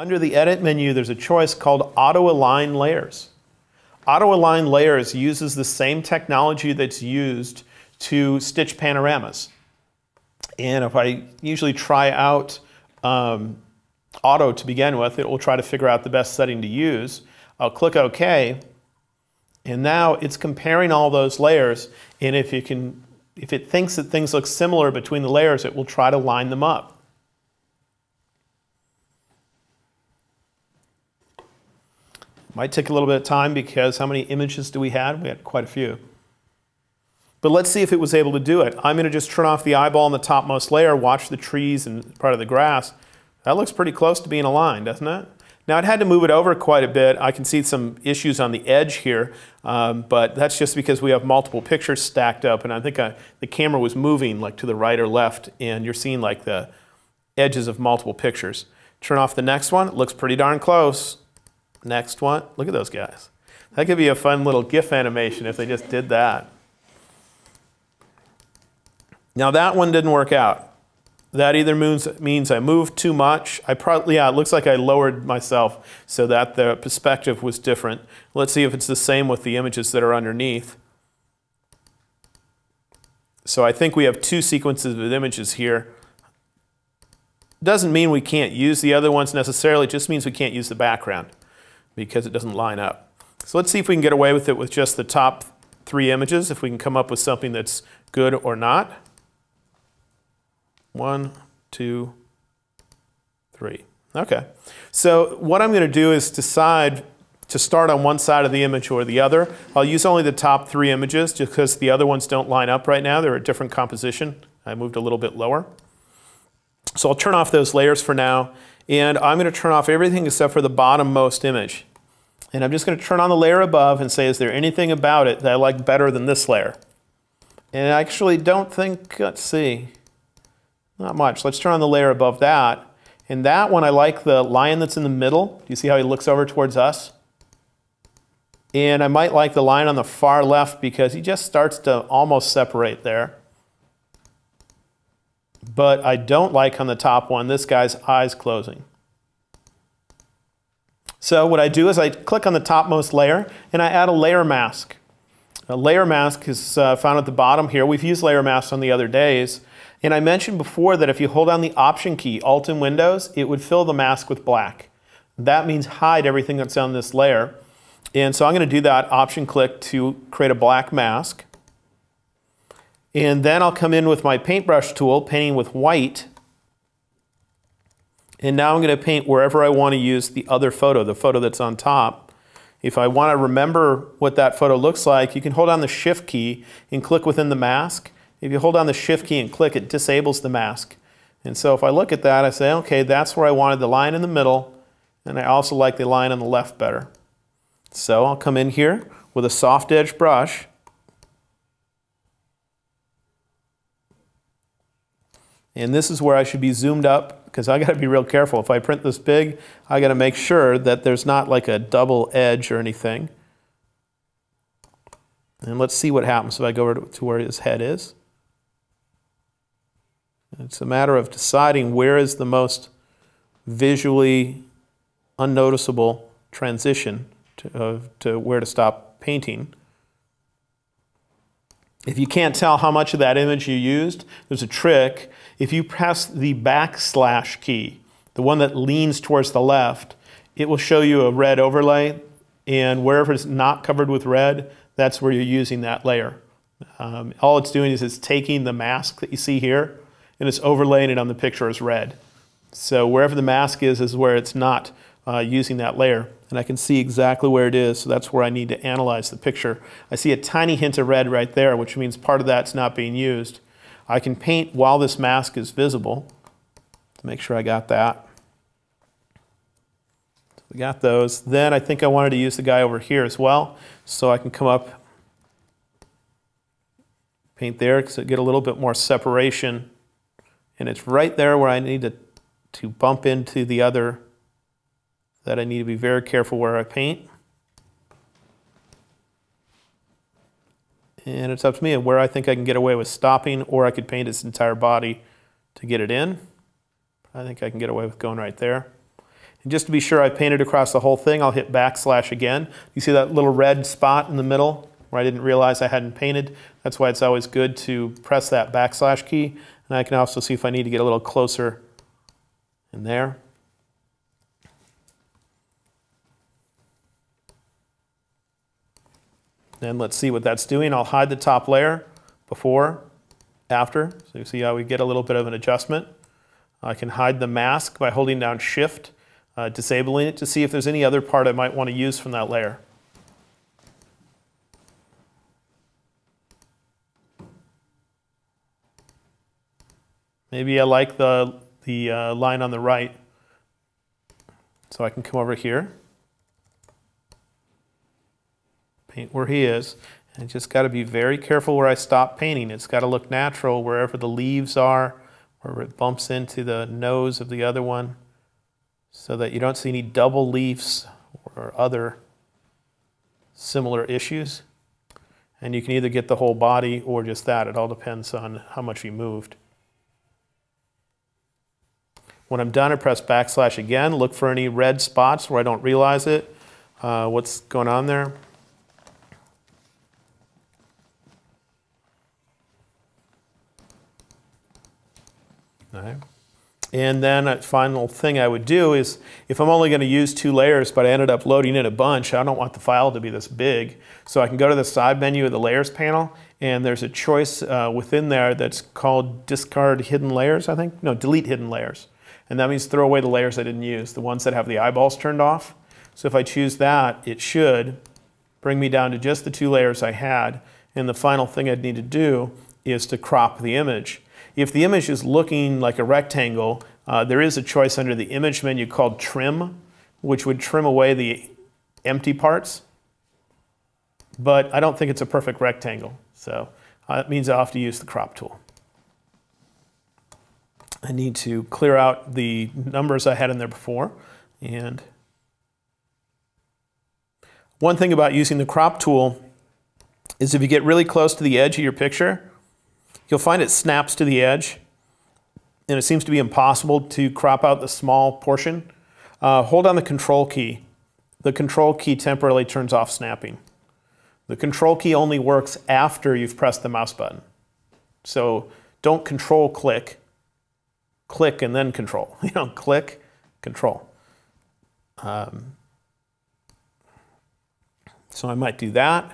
Under the Edit menu, there's a choice called Auto Align Layers. Auto Align Layers uses the same technology that's used to stitch panoramas. And if I usually try out um, Auto to begin with, it will try to figure out the best setting to use. I'll click OK, and now it's comparing all those layers, and if you can, if it thinks that things look similar between the layers, it will try to line them up. Might take a little bit of time because how many images do we have? We had quite a few. But let's see if it was able to do it. I'm going to just turn off the eyeball on the topmost layer, watch the trees and part of the grass. That looks pretty close to being aligned, doesn't it? Now it had to move it over quite a bit. I can see some issues on the edge here, um, but that's just because we have multiple pictures stacked up and I think I, uh, the camera was moving like to the right or left and you're seeing like the edges of multiple pictures. Turn off the next one, it looks pretty darn close. Next one, look at those guys. That could be a fun little GIF animation if they just did that. Now that one didn't work out. That either means, means I moved too much. I probably, yeah, it looks like I lowered myself so that the perspective was different. Let's see if it's the same with the images that are underneath. So I think we have two sequences of images here. Doesn't mean we can't use the other ones necessarily, just means we can't use the background because it doesn't line up. So let's see if we can get away with it with just the top three images, if we can come up with something that's good or not. One, two, three. Okay. So what I'm going to do is decide to start on one side of the image or the other. I'll use only the top three images just because the other ones don't line up right now. They're a different composition. I moved a little bit lower. So I'll turn off those layers for now. And I'm going to turn off everything except for the bottommost image. And I'm just going to turn on the layer above and say, is there anything about it that I like better than this layer? And I actually don't think, let's see. Not much. Let's turn on the layer above that. And that one, I like the lion that's in the middle. Do you see how he looks over towards us? And I might like the line on the far left because he just starts to almost separate there. But I don't like on the top one, this guy's eyes closing. So what I do is I click on the topmost layer and I add a layer mask. A layer mask is uh, found at the bottom here. We've used layer masks on the other days. And I mentioned before that if you hold down the Option key, Alt in Windows, it would fill the mask with black. That means hide everything that's on this layer. And so I'm going to do that Option click to create a black mask. And then I'll come in with my paintbrush tool, painting with white. And now I'm going to paint wherever I want to use the other photo, the photo that's on top. If I want to remember what that photo looks like, you can hold down the Shift key and click within the mask. If you hold down the Shift key and click, it disables the mask. And so if I look at that, I say, okay, that's where I wanted the line in the middle, and I also like the line on the left better. So I'll come in here with a soft edge brush, and this is where I should be zoomed up because I got to be real careful. If I print this big, I got to make sure that there's not like a double edge or anything. And let's see what happens if I go over to where his head is. It's a matter of deciding where is the most visually unnoticeable transition to, uh, to where to stop painting. If you can't tell how much of that image you used, there's a trick. If you press the backslash key, the one that leans towards the left, it will show you a red overlay. And wherever it's not covered with red, that's where you're using that layer. Um, all it's doing is it's taking the mask that you see here and it's overlaying it on the picture as red. So wherever the mask is, is where it's not uh, using that layer. And I can see exactly where it is, so that's where I need to analyze the picture. I see a tiny hint of red right there, which means part of that's not being used. I can paint while this mask is visible to make sure I got that. So we got those. Then I think I wanted to use the guy over here as well, so I can come up, paint there, because I get a little bit more separation and it's right there where I need to, to bump into the other that I need to be very careful where I paint. And it's up to me where I think I can get away with stopping or I could paint its entire body to get it in. I think I can get away with going right there. And just to be sure I've painted across the whole thing, I'll hit backslash again. You see that little red spot in the middle where I didn't realize I hadn't painted? That's why it's always good to press that backslash key. And I can also see if I need to get a little closer in there. And let's see what that's doing. I'll hide the top layer before, after. So you see how we get a little bit of an adjustment. I can hide the mask by holding down shift, uh, disabling it to see if there's any other part I might want to use from that layer. Maybe I like the, the uh, line on the right. So I can come over here, paint where he is, and just got to be very careful where I stop painting. It's got to look natural wherever the leaves are, where it bumps into the nose of the other one, so that you don't see any double leaves or other similar issues. And you can either get the whole body or just that. It all depends on how much you moved. When I'm done, I press backslash again, look for any red spots where I don't realize it, uh, what's going on there. Right. And then a final thing I would do is, if I'm only going to use two layers, but I ended up loading in a bunch, I don't want the file to be this big. So I can go to the side menu of the Layers panel, and there's a choice uh, within there that's called Discard Hidden Layers, I think. No, Delete Hidden Layers. And that means throw away the layers I didn't use, the ones that have the eyeballs turned off. So if I choose that, it should bring me down to just the two layers I had. And the final thing I'd need to do is to crop the image. If the image is looking like a rectangle, uh, there is a choice under the image menu called trim, which would trim away the empty parts. But I don't think it's a perfect rectangle. So uh, that means I'll have to use the crop tool. I need to clear out the numbers I had in there before. And one thing about using the crop tool is if you get really close to the edge of your picture, you'll find it snaps to the edge and it seems to be impossible to crop out the small portion. Uh, hold down the control key. The control key temporarily turns off snapping. The control key only works after you've pressed the mouse button. So don't control click click and then control. You know, click, control. Um, so I might do that.